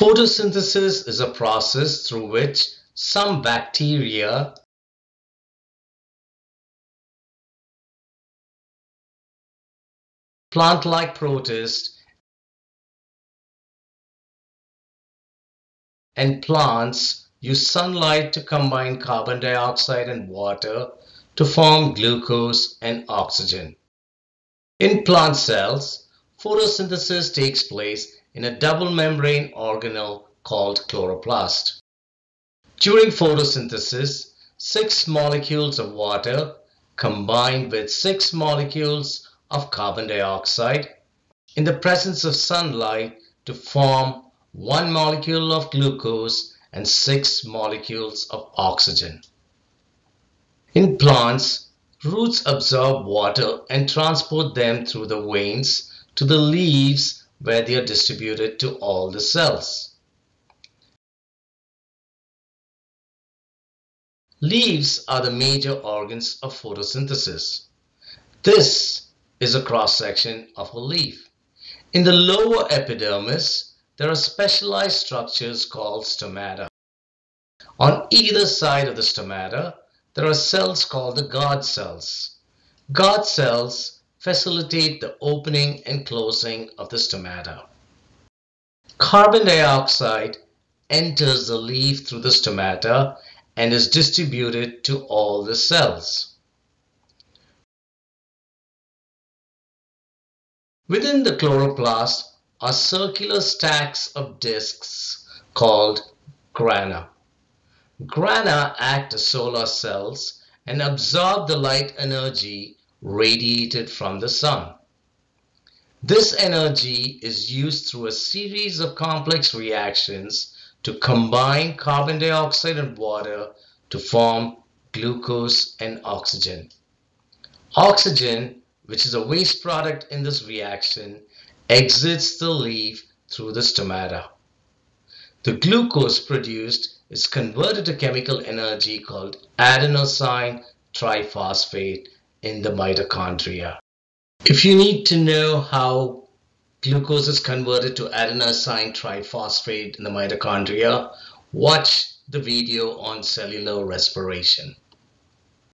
Photosynthesis is a process through which some bacteria plant-like protists and plants use sunlight to combine carbon dioxide and water to form glucose and oxygen. In plant cells, photosynthesis takes place in a double membrane organelle called chloroplast. During photosynthesis, six molecules of water combine with six molecules of carbon dioxide in the presence of sunlight to form one molecule of glucose and six molecules of oxygen. In plants, roots absorb water and transport them through the veins to the leaves where they are distributed to all the cells. Leaves are the major organs of photosynthesis. This is a cross-section of a leaf. In the lower epidermis, there are specialized structures called stomata. On either side of the stomata, there are cells called the guard cells. Guard cells facilitate the opening and closing of the stomata. Carbon dioxide enters the leaf through the stomata and is distributed to all the cells. Within the chloroplast are circular stacks of discs called grana. Grana act as solar cells and absorb the light energy radiated from the sun. This energy is used through a series of complex reactions to combine carbon dioxide and water to form glucose and oxygen. Oxygen which is a waste product in this reaction, exits the leaf through the stomata. The glucose produced is converted to chemical energy called adenosine triphosphate in the mitochondria. If you need to know how glucose is converted to adenosine triphosphate in the mitochondria, watch the video on cellular respiration.